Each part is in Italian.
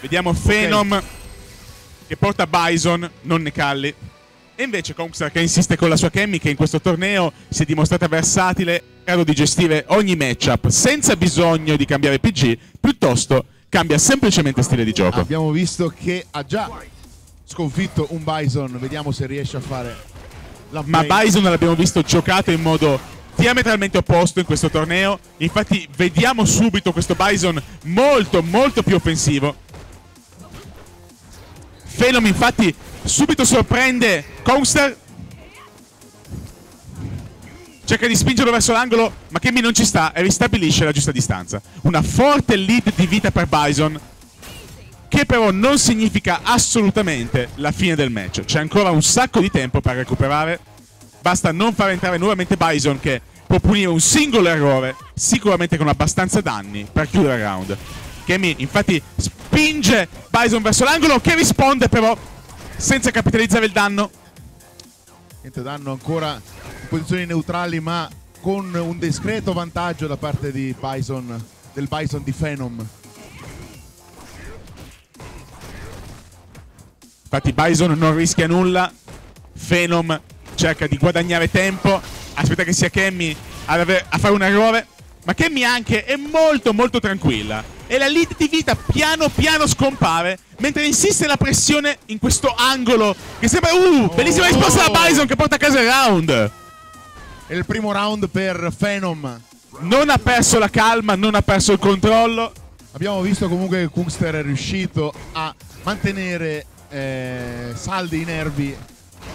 Vediamo Phenom okay. che porta Bison, non Necalli. E invece Kongster che insiste con la sua Cammy che in questo torneo si è dimostrata versatile, grado di gestire ogni matchup senza bisogno di cambiare PG, piuttosto cambia semplicemente stile di gioco. Abbiamo visto che ha già sconfitto un Bison, vediamo se riesce a fare la Ma Bison l'abbiamo visto giocato in modo diametralmente opposto in questo torneo. Infatti vediamo subito questo Bison molto molto più offensivo. Phenom infatti subito sorprende Kongster. Cerca di spingerlo verso l'angolo, ma Kemi non ci sta e ristabilisce la giusta distanza. Una forte lead di vita per Bison, che però non significa assolutamente la fine del match. C'è ancora un sacco di tempo per recuperare. Basta non far entrare nuovamente Bison che può punire un singolo errore, sicuramente con abbastanza danni, per chiudere il round. Kemi infatti spinge Bison verso l'angolo che risponde però senza capitalizzare il danno. Niente danno ancora in posizioni neutrali ma con un discreto vantaggio da parte di Bison, del Bison di Phenom. Infatti Bison non rischia nulla, Phenom cerca di guadagnare tempo, aspetta che sia Kemmy a, fare un errore, ma Kemmy anche è molto molto tranquilla e la lead di vita piano piano scompare mentre insiste la pressione in questo angolo che sembra... Uh, bellissima oh. risposta da Bison che porta a casa il round. È il primo round per Phenom. Non ha perso la calma, non ha perso il controllo. Abbiamo visto comunque che Kungster è riuscito a mantenere eh, saldi i nervi.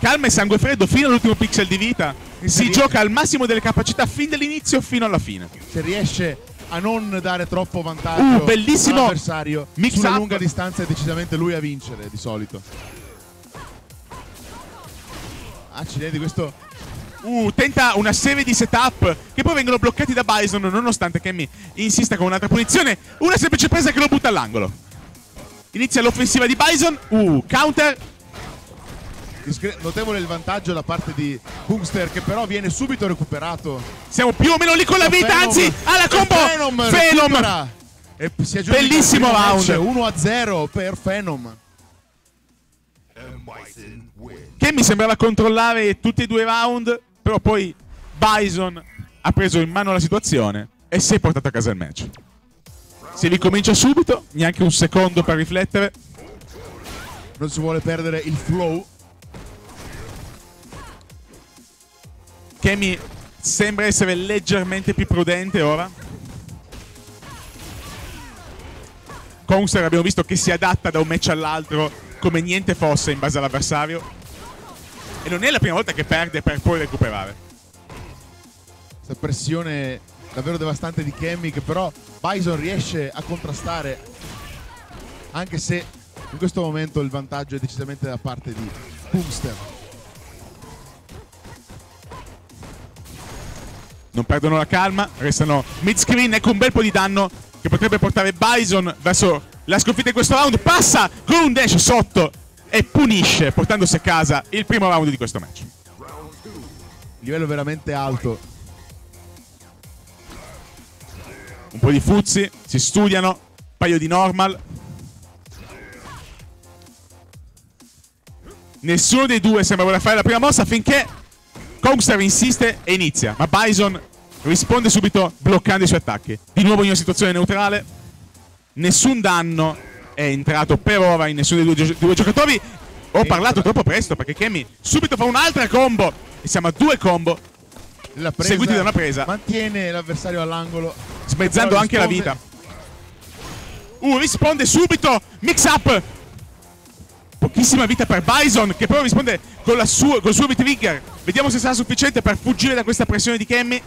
Calma e sangue freddo fino all'ultimo pixel di vita. Si gioca al massimo delle capacità fin dall'inizio fino alla fine. Se riesce a non dare troppo vantaggio uh, bellissimo all'avversario sulla up. lunga distanza è decisamente lui a vincere di solito. Accidenti questo? Uh, tenta una serie di setup che poi vengono bloccati da Bison nonostante Kemi insista con un'altra punizione. Una semplice presa che lo butta all'angolo. Inizia l'offensiva di Bison. Uh, counter notevole il vantaggio da parte di Hungster che però viene subito recuperato. Siamo più o meno lì con la vita, Phenom, anzi alla combo Phenom, Phenom. E si Bellissimo round 1 0 per Phenom. Che mi sembrava controllare tutti e due i round, però poi Bison ha preso in mano la situazione e si è portato a casa il match. Si ricomincia subito, neanche un secondo per riflettere. Non si vuole perdere il flow Kemi sembra essere leggermente più prudente ora. Kongster abbiamo visto che si adatta da un match all'altro come niente fosse in base all'avversario. E non è la prima volta che perde per poi recuperare. Questa pressione davvero devastante di Kemi che però Bison riesce a contrastare anche se in questo momento il vantaggio è decisamente da parte di Boomster. Non perdono la calma, restano mid screen, ecco un bel po' di danno che potrebbe portare Bison verso la sconfitta in questo round, passa con un dash sotto e punisce portandosi a casa il primo round di questo match. Livello veramente alto. Un po' di fuzzi, si studiano, un paio di normal. Nessuno dei due sembra voler fare la prima mossa finché Kongster insiste e inizia, ma Bison risponde subito bloccando i suoi attacchi. Di nuovo in una situazione neutrale, nessun danno è entrato per ora in nessuno dei due, gio due giocatori. Ho parlato troppo presto perché Kemi subito fa un'altra combo e siamo a due combo seguiti da una presa. Mantiene l'avversario all'angolo, smezzando anche la vita. Uh, risponde subito, mix up Pochissima vita per Bison che però risponde con, la sua, con il suo V-Trigger. Vediamo se sarà sufficiente per fuggire da questa pressione di Kemmy.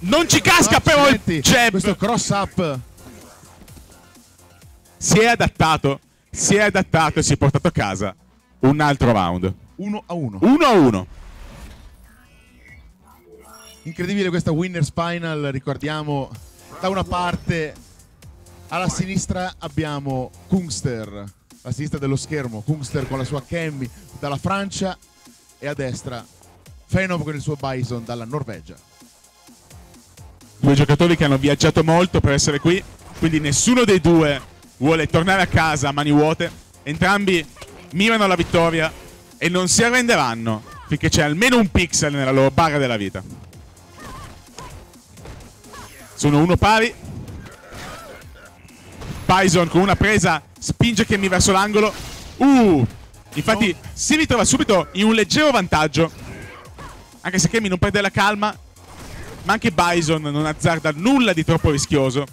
Non ci casca ah, però il jab. Questo cross up. Si è adattato. Si è adattato e si è portato a casa un altro round. 1 a 1. 1 a 1. Incredibile questa winner's final, ricordiamo da una parte alla sinistra abbiamo Kungster, alla sinistra dello schermo, Kungster con la sua Camby dalla Francia e a destra Fenom con il suo Bison dalla Norvegia. due giocatori che hanno viaggiato molto per essere qui, quindi nessuno dei due vuole tornare a casa a mani vuote. Entrambi mirano alla vittoria e non si arrenderanno finché c'è almeno un pixel nella loro barra della vita. Sono uno pari. Bison con una presa spinge Kemi verso l'angolo. Uh! Infatti si ritrova subito in un leggero vantaggio. Anche se Kemi non perde la calma. Ma anche Bison non azzarda nulla di troppo rischioso.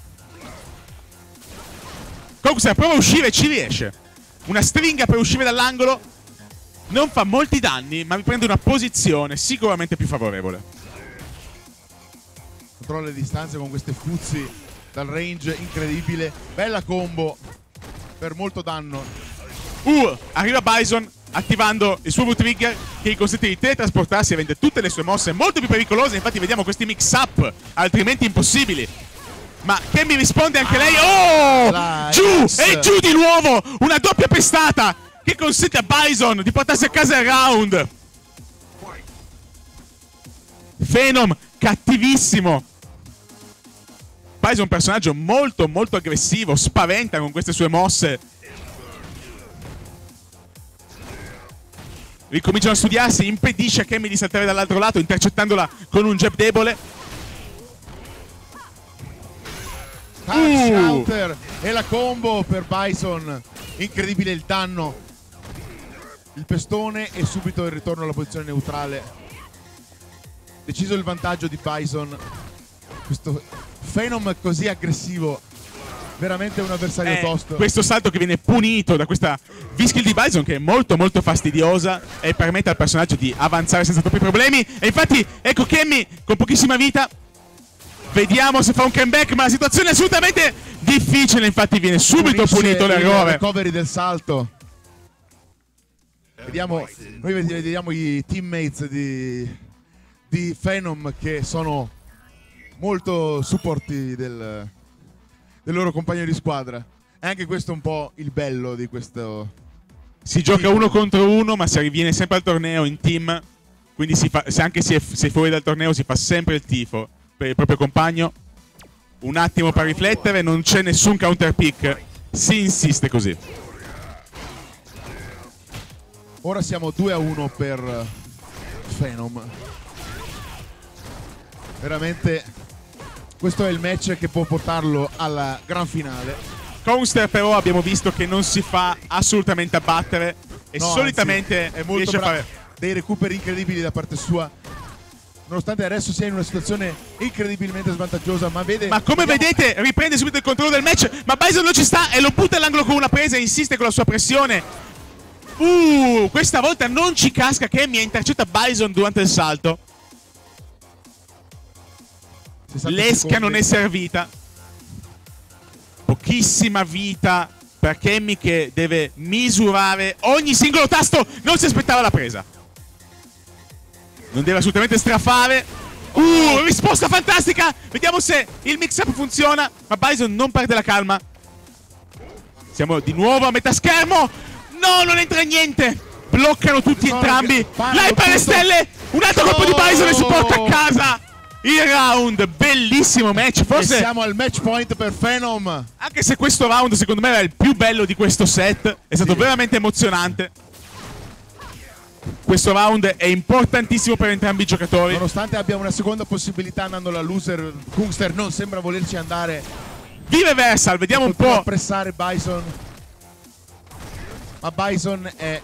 Comunque prova a uscire e ci riesce. Una stringa per uscire dall'angolo. Non fa molti danni, ma mi prende una posizione sicuramente più favorevole. Controlla le distanze con queste fuzzi dal range incredibile. Bella combo per molto danno. Uh, arriva Bison attivando il suo V-Trigger che gli consente di teletrasportarsi e rende tutte le sue mosse molto più pericolose. Infatti vediamo questi mix-up altrimenti impossibili. Ma Kemi risponde anche lei. Oh! La giù! yes. E giù di nuovo! Una doppia pestata che consente a Bison di portarsi a casa il round. Phenom, cattivissimo. Bison è un personaggio molto molto aggressivo, spaventa con queste sue mosse. Ricominciano a studiarsi, impedisce a Kemi di saltare dall'altro lato, intercettandola con un jab debole. Touch Uh. counter e la combo per Bison. Incredibile il danno. Il pestone e subito il ritorno alla posizione neutrale. Deciso il vantaggio di Bison. Questo Phenom così aggressivo. Veramente un avversario Eh, tosto. questo salto che viene punito da questa V-skill di Bison che è molto molto fastidiosa e permette al personaggio di avanzare senza troppi problemi. E infatti, ecco Kemi con pochissima vita. Vediamo se fa un comeback, ma la situazione è assolutamente difficile. Infatti viene subito Punisce punito l'errore. recovery del salto. Vediamo, noi ved- vediamo i teammates di, di Phenom che sono molto supporti del, del loro compagno di squadra. E anche questo è un po' il bello di questo. Si gioca uno contro uno, ma si viene sempre al torneo in team. Quindi si fa, se anche si è fuori dal torneo si fa sempre il tifo per il proprio compagno. Un attimo per riflettere, non c'è nessun counter pick. Si insiste così. Ora siamo 2 a 1 per Phenom. Veramente questo è il match che può portarlo alla gran finale. Conster però abbiamo visto che non si fa assolutamente abbattere e No, solitamente anzi, è molto riesce a fare... dei recuperi incredibili da parte sua. Nonostante adesso sia in una situazione incredibilmente svantaggiosa, ma vede Ma come vediamo- vedete riprende subito il controllo del match, ma Bison non ci sta e lo butta all'angolo con una presa e insiste con la sua pressione. Uh, questa volta non ci casca che mi intercetta Bison durante il salto. 60 L'esca non è servita. Pochissima vita per Kemi che deve misurare ogni singolo tasto. Non si aspettava la presa. Non deve assolutamente strafare. Uh, risposta fantastica. Vediamo se il mix-up funziona. Ma Bison non perde la calma. Siamo di nuovo a metà schermo. No, non entra niente. Bloccano tutti No, entrambi. L'hyper alle stelle. Un altro colpo di Bison e si porta a casa. Il round, bellissimo match. E Forse siamo al match point per Phenom. anche se questo round secondo me era il più bello di questo set, è stato Sì. veramente emozionante. Questo round è importantissimo per entrambi i giocatori. Nonostante abbia una seconda possibilità andando alla loser, Kungster non sembra volerci andare. Vive Versal, vediamo un po'. pressare Bison. Ma Bison è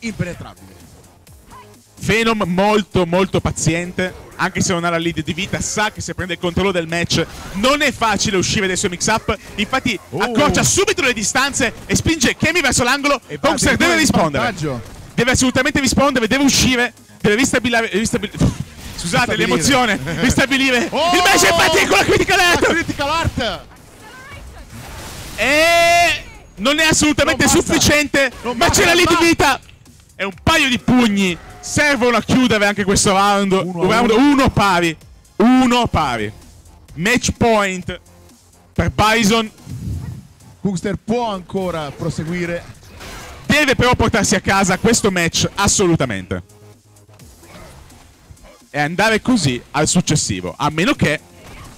impenetrabile. Phenom molto molto paziente, anche se non ha la lead di vita, sa che se prende il controllo del match non è facile uscire dai suoi mix-up. Infatti Oh. accorcia subito le distanze e spinge Kemi verso l'angolo. E addirittura deve rispondere. vantaggio. Deve assolutamente rispondere, deve uscire, deve ristabilire. ristabil- Scusate Ristabilire. l'emozione, ristabilire. Oh! Il match è partito con la critical La alert! critical art! E non è assolutamente Non sufficiente, Non ma c'è la lead di vita. E un paio di pugni servono a chiudere anche questo round. Uno round uno. uno pari. Uno pari. Match point per Bison. Kungster può ancora proseguire. Deve però portarsi a casa questo match assolutamente. E andare così al successivo. A meno che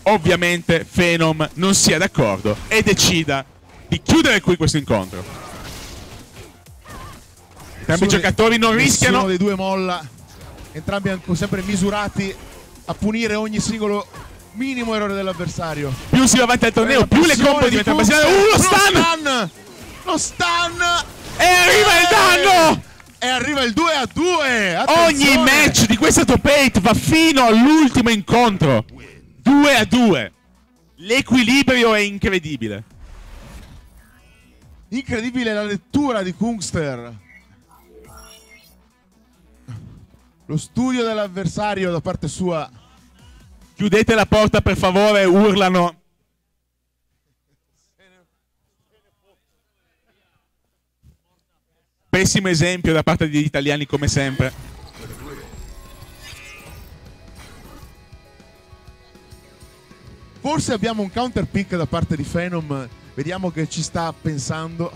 ovviamente Phenom non sia d'accordo e decida di chiudere qui questo incontro. Entrambi i giocatori non rischiano. Dei due molla. Entrambi sempre misurati a punire ogni singolo minimo errore dell'avversario. Più si va avanti al torneo, La più le combo di diventano basilari. Uh, lo stun! stun! Lo stun! E arriva il danno! E arriva il 2 a 2. Ogni match di questa top 8 va fino all'ultimo incontro. 2 a 2. L'equilibrio è incredibile. Incredibile la lettura di Kungster. Lo studio dell'avversario da parte sua. Chiudete la porta per favore, urlano. Pessimo esempio da parte degli italiani come sempre. Forse abbiamo un counter pick da parte di Phenom. Vediamo che ci sta pensando.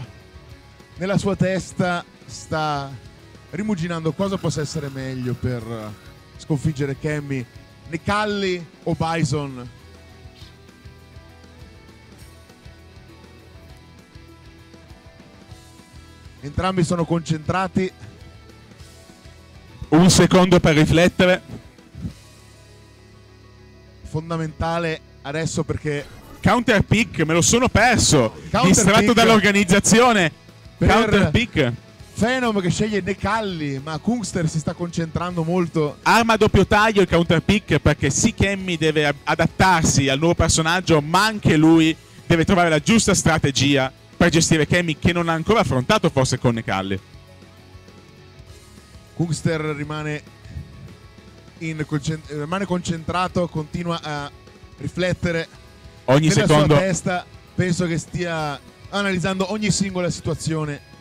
Nella sua testa sta rimuginando cosa possa essere meglio per eh, sconfiggere Cammy. Necalli o Bison? Entrambi sono concentrati. Un secondo per riflettere. Fondamentale adesso perché Counter pick, me lo sono perso. Counter Distratto dall'organizzazione. Per- Counter pick. Phenom che sceglie Necalli, ma Kungster si sta concentrando molto Arma a doppio taglio il counter pick perché sì Kemmy deve adattarsi al nuovo personaggio, ma anche lui deve trovare la giusta strategia per gestire Kemmy che non ha ancora affrontato forse con Necalli. Kungster rimane, in concen- rimane concentrato, continua a riflettere Ogni nella secondo sua testa. Penso che stia analizzando ogni singola situazione.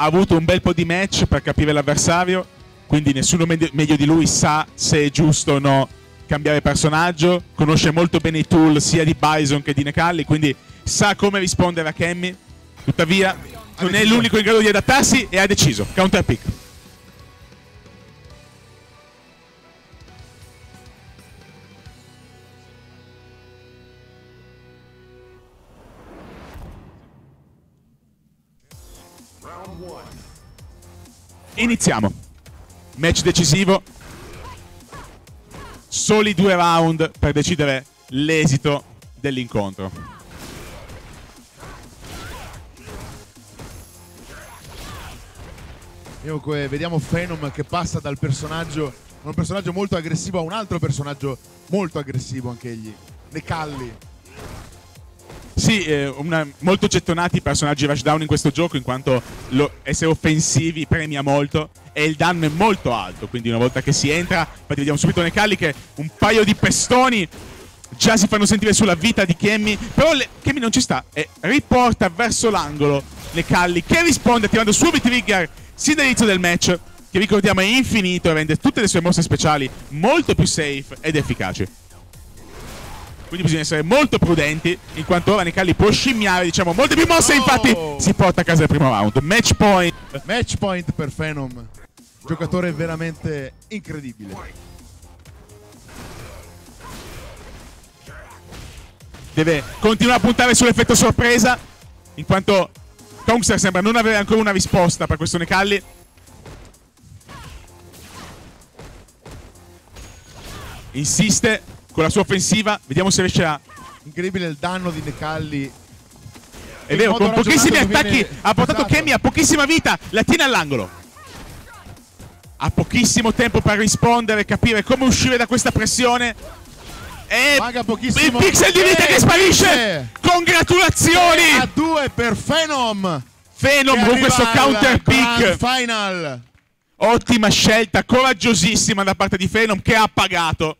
Ha avuto un bel po' di match per capire l'avversario, quindi nessuno me- meglio di lui sa se è giusto o no cambiare personaggio, conosce molto bene i tool sia di Bison che di Necalli, quindi sa come rispondere a Kemmy. Tuttavia non è l'unico in grado di adattarsi e ha deciso. Counter pick. Iniziamo. Match decisivo. Soli due round per decidere l'esito dell'incontro. Comunque, vediamo Phenom che passa dal personaggio, un personaggio molto aggressivo a un altro personaggio molto aggressivo anche egli. Necalli. Sì, eh, una- molto gettonati i personaggi rushdown in questo gioco in quanto lo- essere offensivi premia molto e il danno è molto alto, quindi una volta che si entra, infatti vediamo subito Necalli che un paio di pestoni già si fanno sentire sulla vita di Kemmy, però le- Kemmy non ci sta e riporta verso l'angolo Necalli che risponde attivando subito i trigger sin dall'inizio del match, che ricordiamo è infinito e rende tutte le sue mosse speciali molto più safe ed efficaci. Quindi bisogna essere molto prudenti, in quanto ora Necalli può scimmiare, diciamo, molte più mosse, Oh! infatti si porta a casa il primo round. Match point. Match point per Phenom. Giocatore veramente incredibile. Deve continuare a puntare sull'effetto sorpresa, in quanto Kongster sembra non avere ancora una risposta per questo Necalli. Insiste con la sua offensiva, vediamo se riesce a Incredibile il danno di Necalli. È vero, con pochissimi attacchi viene- ha portato Esatto. Kemi a pochissima vita, la tiene all'angolo. Ha pochissimo tempo per rispondere, capire come uscire da questa pressione. E Paga pochissimo. il pixel di vita Eh, che sparisce. vince! Congratulazioni! A 2 per Phenom. Phenom con questo counter pick. Final. Ottima scelta, coraggiosissima da parte di Phenom che ha pagato.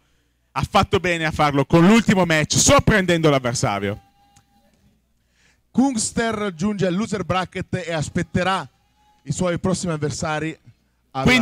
Ha fatto bene a farlo con l'ultimo match, sorprendendo l'avversario. Kungster giunge al loser bracket e aspetterà i suoi prossimi avversari. alla- Quindi